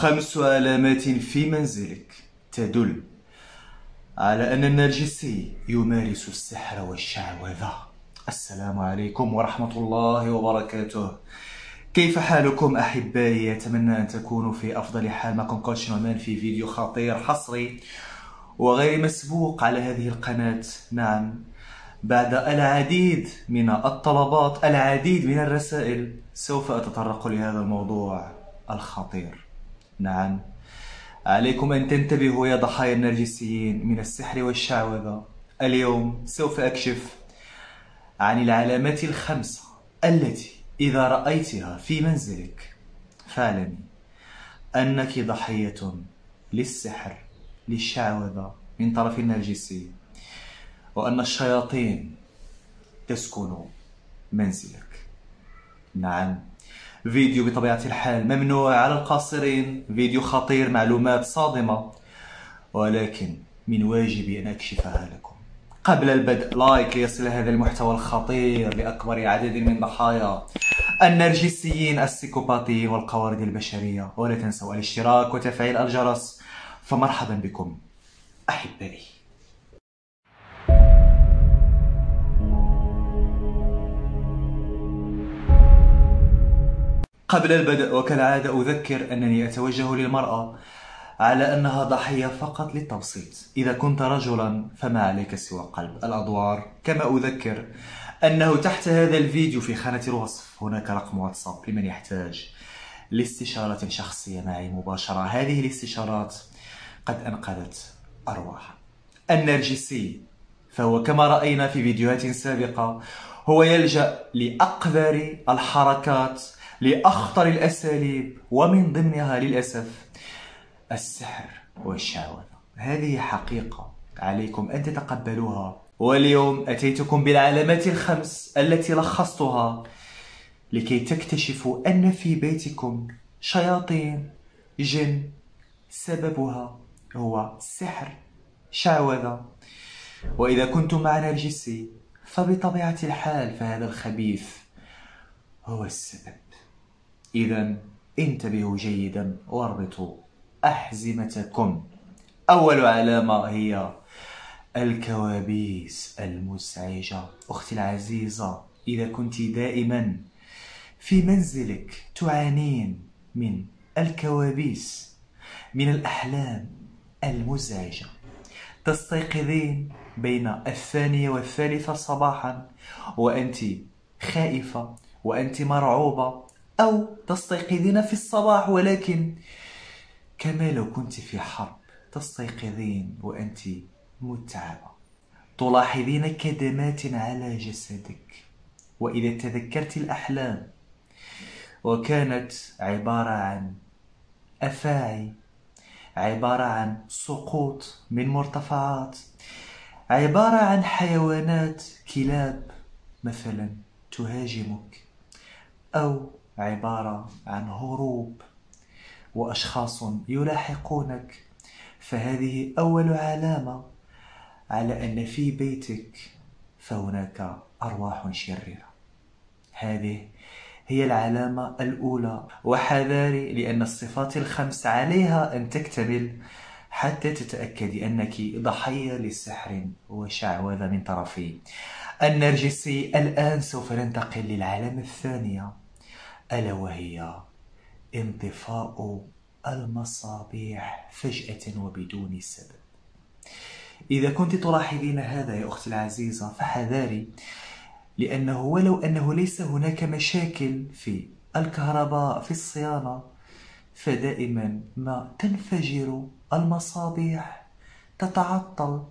خمس علامات في منزلك تدل على أن النرجسي يمارس السحر والشعوذة. السلام عليكم ورحمة الله وبركاته. كيف حالكم أحبائي؟ أتمنى أن تكونوا في أفضل حال. معكم كوتش نومان في فيديو خطير حصري وغير مسبوق على هذه القناة. نعم بعد العديد من الطلبات العديد من الرسائل سوف أتطرق لهذا الموضوع الخطير. نعم. عليكم أن تنتبهوا يا ضحايا النرجسيين من السحر والشعوذة. اليوم سوف أكشف عن العلامات الخمسة التي إذا رأيتها في منزلك فاعلمي أنك ضحية للسحر للشعوذة من طرف النرجسي وأن الشياطين تسكن منزلك. نعم. فيديو بطبيعة الحال ممنوع على القاصرين. فيديو خطير معلومات صادمة. ولكن من واجبي أن أكشفها لكم قبل البدء لايك ليصل هذا المحتوى الخطير لأكبر عدد من ضحايا النرجسيين السيكوباتيين والقوارض البشرية. ولا تنسوا الاشتراك وتفعيل الجرس. فمرحبا بكم أحبائي. قبل البدء وكالعادة أذكر أنني أتوجه للمرأة على أنها ضحية فقط للتبسيط. إذا كنت رجلا فما عليك سوى قلب الأدوار. كما أذكر أنه تحت هذا الفيديو في خانة الوصف هناك رقم واتساب لمن يحتاج لاستشارة شخصية معي مباشرة. هذه الاستشارات قد أنقذت أرواح النرجسي فهو كما رأينا في فيديوهات سابقة هو يلجأ لأقذر الحركات لأخطر الأساليب ومن ضمنها للأسف السحر والشعوذة هذه حقيقة عليكم أن تتقبلوها. واليوم أتيتكم بالعلامات الخمس التي لخصتها لكي تكتشفوا أن في بيتكم شياطين جن. سببها هو سحر شعوذة وإذا كنتم مع نرجسي فبطبيعة الحال فهذا الخبيث هو السبب. إذا انتبهوا جيدا واربطوا أحزمتكم. أول علامة هي الكوابيس المزعجة. أختي العزيزة إذا كنت دائما في منزلك تعانين من الكوابيس من الأحلام المزعجة. تستيقظين بين الثانية والثالثة صباحا وأنت خائفة وأنت مرعوبة أو تستيقظين في الصباح ولكن كما لو كنت في حرب تستيقظين وأنت متعبة. تلاحظين كدمات على جسدك وإذا تذكرت الأحلام وكانت عبارة عن أفاعي عبارة عن سقوط من مرتفعات عبارة عن حيوانات كلاب مثلا تهاجمك أو عبارة عن هروب وأشخاص يلاحقونك. فهذه أول علامة على أن في بيتك فهناك أرواح شريرة. هذه هي العلامة الأولى. وحذاري لأن الصفات الخمس عليها أن تكتمل حتى تتأكدي أنك ضحية لسحر وشعوذة من طرفي. النرجسي الآن سوف ننتقل للعلامة الثانية. ألا وهي انطفاء المصابيح فجأة وبدون سبب. إذا كنت تلاحظين هذا يا أختي العزيزة فحذاري لأنه ولو أنه ليس هناك مشاكل في الكهرباء في الصيانة فدائما ما تنفجر المصابيح تتعطل.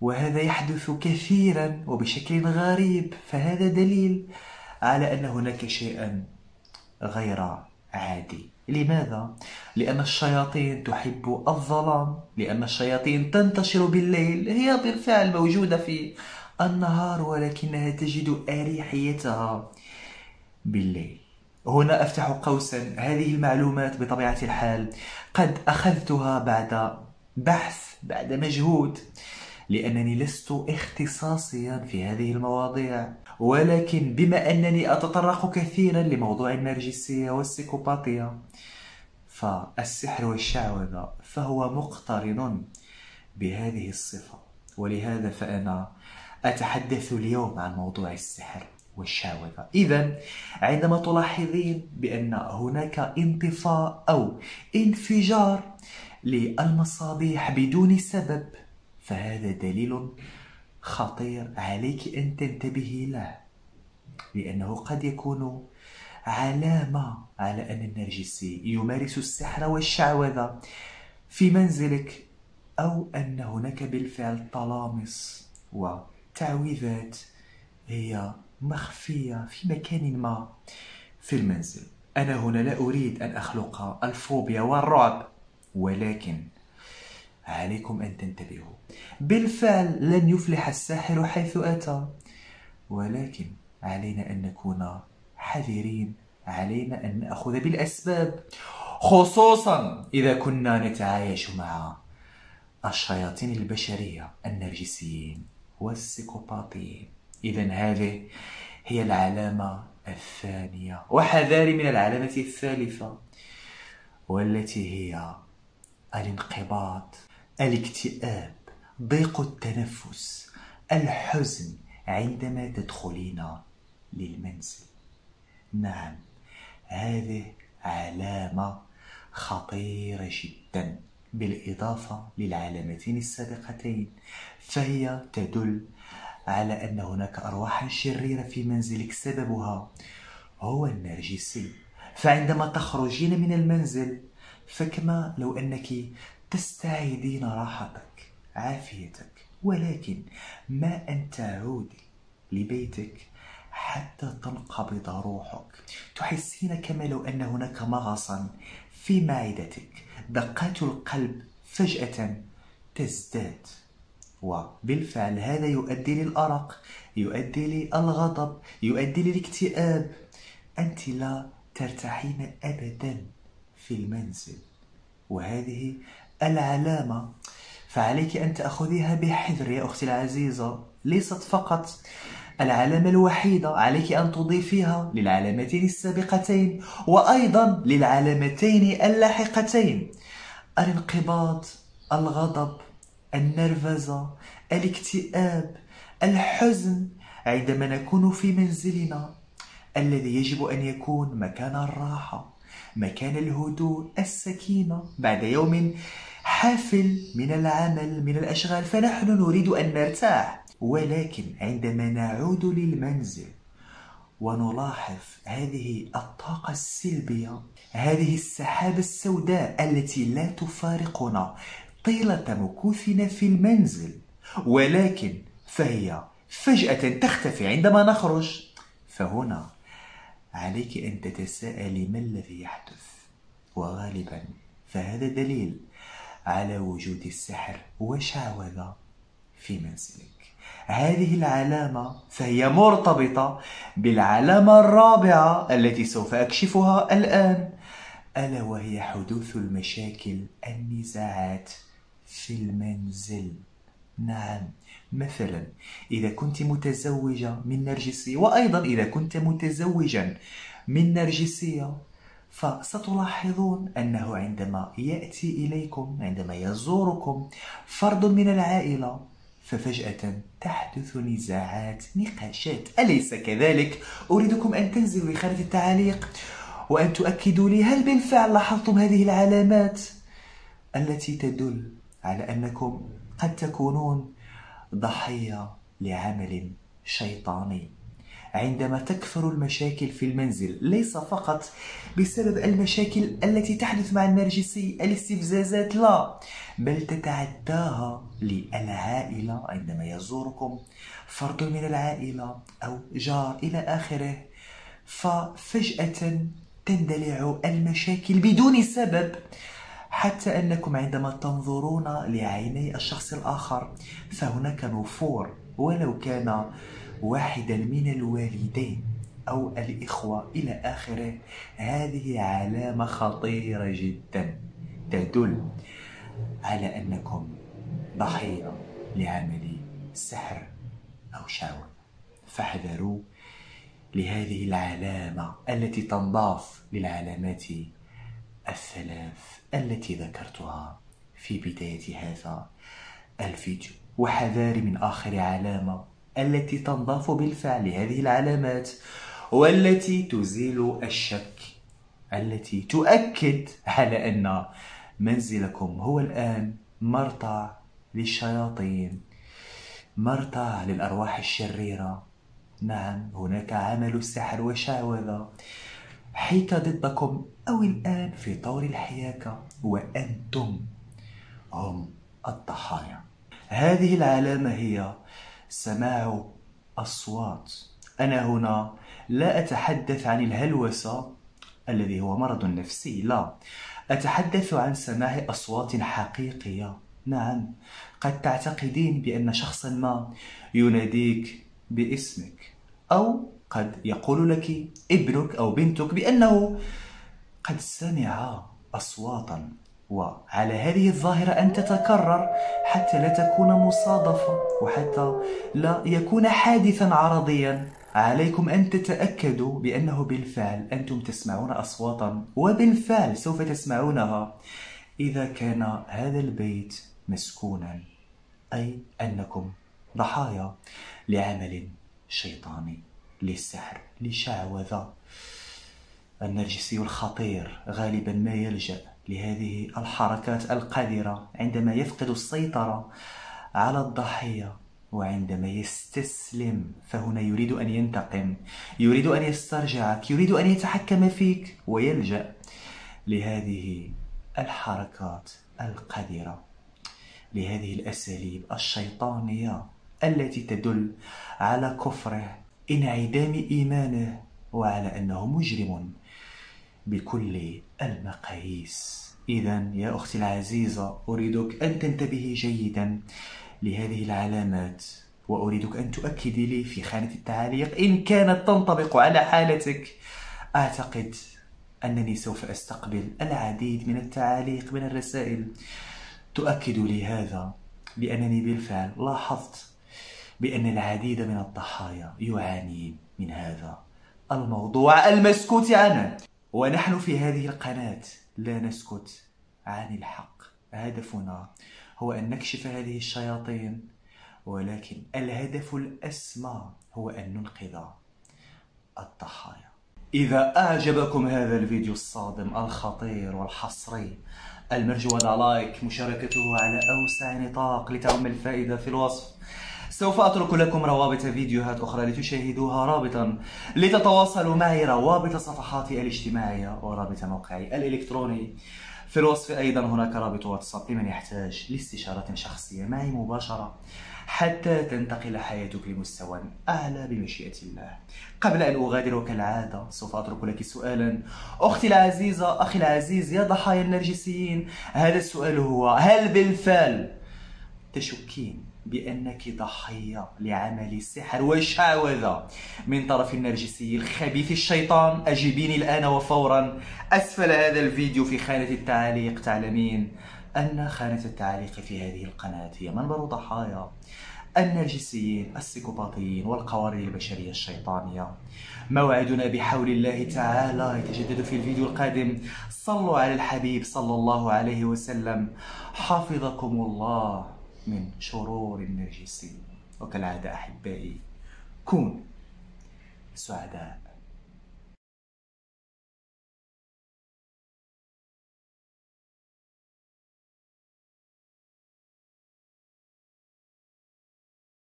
وهذا يحدث كثيرا وبشكل غريب فهذا دليل على أن هناك شيئا غير عادي. لماذا؟ لأن الشياطين تحب الظلام لأن الشياطين تنتشر بالليل. هي بالفعل موجودة في النهار ولكنها تجد أريحيتها بالليل. هنا أفتح قوسا. هذه المعلومات بطبيعة الحال قد أخذتها بعد بحث بعد مجهود. لأنني لست اختصاصيا في هذه المواضيع. ولكن بما أنني أتطرق كثيرا لموضوع النرجسية والسيكوباتية فالسحر والشعوذة فهو مقترن بهذه الصفة. ولهذا فأنا أتحدث اليوم عن موضوع السحر والشعوذة. إذا عندما تلاحظين بأن هناك انطفاء أو انفجار للمصابيح بدون سبب فهذا دليل خطير عليك أن تنتبهي له لأنه قد يكون علامة على أن النرجسي يمارس السحر والشعوذة في منزلك أو أن هناك بالفعل طلامس وتعويذات هي مخفية في مكان ما في المنزل. أنا هنا لا أريد أن أخلق الفوبيا والرعب ولكن عليكم أن تنتبهوا. بالفعل لن يفلح الساحر حيث أتى. ولكن علينا أن نكون حذرين. علينا أن نأخذ بالأسباب. خصوصا إذا كنا نتعايش مع الشياطين البشرية النرجسيين والسيكوباطيين إذا هذه هي العلامة الثانية. وحذاري من العلامة الثالثة والتي هي الانقباض الاكتئاب ضيق التنفس الحزن عندما تدخلين للمنزل. نعم هذه علامة خطيرة جدا. بالإضافة للعلامتين السابقتين فهي تدل على أن هناك أرواحا شريرة في منزلك. سببها هو النرجسي. فعندما تخرجين من المنزل فكما لو أنك تستعيدين راحتك عافيتك ولكن ما أن تعودي لبيتك حتى تنقبض روحك. تحسين كما لو أن هناك مغصا في معدتك. دقات القلب فجأة تزداد. وبالفعل هذا يؤدي للأرق يؤدي للغضب يؤدي للاكتئاب. أنت لا ترتاحين أبدا في المنزل. وهذه العلامة. فعليك أن تأخذيها بحذر يا أختي العزيزة. ليست فقط العلامة الوحيدة عليك أن تضيفيها للعلامتين السابقتين وأيضا للعلامتين اللاحقتين. الانقباض الغضب النرفزة الاكتئاب الحزن عندما نكون في منزلنا الذي يجب أن يكون مكان الراحة. مكان الهدوء السكينة. بعد يوم حافل من العمل من الأشغال فنحن نريد أن نرتاح. ولكن عندما نعود للمنزل ونلاحظ هذه الطاقة السلبية هذه السحابة السوداء التي لا تفارقنا طيلة مكوثنا في المنزل. ولكن فهي فجأة تختفي عندما نخرج. فهنا عليك أن تتساءلي ما الذي يحدث. وغالبا فهذا دليل على وجود السحر وشعوذة في منزلك. هذه العلامة فهي مرتبطة بالعلامة الرابعة التي سوف أكشفها الآن. ألا وهي حدوث المشاكل النزاعات في المنزل. نعم. مثلا إذا كنت متزوجة من نرجسية وأيضا إذا كنت متزوجا من نرجسية فستلاحظون أنه عندما يأتي إليكم عندما يزوركم فرد من العائلة ففجأة تحدث نزاعات نقاشات أليس كذلك؟ أريدكم أن تنزلوا لخارج التعاليق وأن تؤكدوا لي هل بالفعل لاحظتم هذه العلامات التي تدل على أنكم قد تكونون ضحية لعمل شيطاني. عندما تكثر المشاكل في المنزل ليس فقط بسبب المشاكل التي تحدث مع النرجسي الاستفزازات لا بل تتعداها للعائلة. عندما يزوركم فرد من العائلة أو جار إلى آخره ففجأة تندلع المشاكل بدون سبب. حتى أنكم عندما تنظرون لعيني الشخص الآخر فهناك نفور ولو كان واحدا من الوالدين أو الإخوة إلى آخره. هذه علامة خطيرة جدا. تدل على أنكم ضحية لعمل سحر أو شاور. فاحذروا لهذه العلامة التي تنضاف للعلامات الثلاث التي ذكرتها في بداية هذا الفيديو. وحذاري من آخر علامة التي تنضاف بالفعل هذه العلامات والتي تزيل الشك التي تؤكد على أن منزلكم هو الآن مرتع للشياطين مرتع للأرواح الشريرة. نعم هناك عمل السحر وشعوذة حيك ضدكم أو الآن في طور الحياكة وأنتم هم الضحايا. هذه العلامة هي سماع أصوات. أنا هنا لا أتحدث عن الهلوسة الذي هو مرض نفسي لا. أتحدث عن سماع أصوات حقيقية. نعم قد تعتقدين بأن شخصا ما يناديك باسمك أو قد يقول لك ابنك أو بنتك بأنه قد سمع أصواتا وعلى هذه الظاهرة أن تتكرر حتى لا تكون مصادفة وحتى لا يكون حادثا عرضيا. عليكم أن تتأكدوا بأنه بالفعل أنتم تسمعون أصواتا وبالفعل سوف تسمعونها. إذا كان هذا البيت مسكونا أي أنكم ضحايا لعمل شيطاني. للسحر لشعوذة. النرجسي الخطير غالبا ما يلجأ لهذه الحركات القذرة عندما يفقد السيطرة على الضحية وعندما يستسلم فهنا يريد أن ينتقم يريد أن يسترجعك يريد أن يتحكم فيك ويلجأ لهذه الحركات القذرة لهذه الأساليب الشيطانية التي تدل على كفره انعدام إيمانه وعلى أنه مجرم بكل المقاييس. إذا يا أختي العزيزة أريدك أن تنتبهي جيدا لهذه العلامات وأريدك أن تؤكدي لي في خانة التعليق إن كانت تنطبق على حالتك. أعتقد أنني سوف أستقبل العديد من التعاليق من الرسائل. تؤكد لي هذا لأنني بالفعل لاحظت بأن العديد من الضحايا يعاني من هذا الموضوع المسكوت عنه ونحن في هذه القناة لا نسكت عن الحق. هدفنا هو أن نكشف هذه الشياطين ولكن الهدف الأسمى هو أن ننقذ الضحايا. إذا أعجبكم هذا الفيديو الصادم الخطير والحصري المرجو وضع لايك مشاركته على أوسع نطاق لتعم الفائدة في الوصف. سوف أترك لكم روابط فيديوهات أخرى لتشاهدوها رابطا. لتتواصلوا معي روابط صفحاتي الاجتماعية ورابط موقعي الإلكتروني. في الوصف أيضا هناك رابط واتساب لمن يحتاج لاستشارة شخصية معي مباشرة حتى تنتقل حياتك لمستوى أعلى بمشيئة الله. قبل أن أغادر كالعادة سوف أترك لك سؤالا. أختي العزيزة أخي العزيز يا ضحايا النرجسيين. هذا السؤال هو هل بالفعل تشكين؟ بأنك ضحية لعمل السحر والشعوذة. من طرف النرجسي الخبيث الشيطان أجيبيني الآن وفورا. أسفل هذا الفيديو في خانة التعليق. تعلمين أن خانة التعليق في هذه القناة هي منبر ضحايا. النرجسيين السيكوباطيين والقوارير البشرية الشيطانية. موعدنا بحول الله تعالى. يتجدد في الفيديو القادم. صلوا على الحبيب صلى الله عليه وسلم. حفظكم الله. من شرور النرجسين وكالعادة أحبائي كون. سعداء.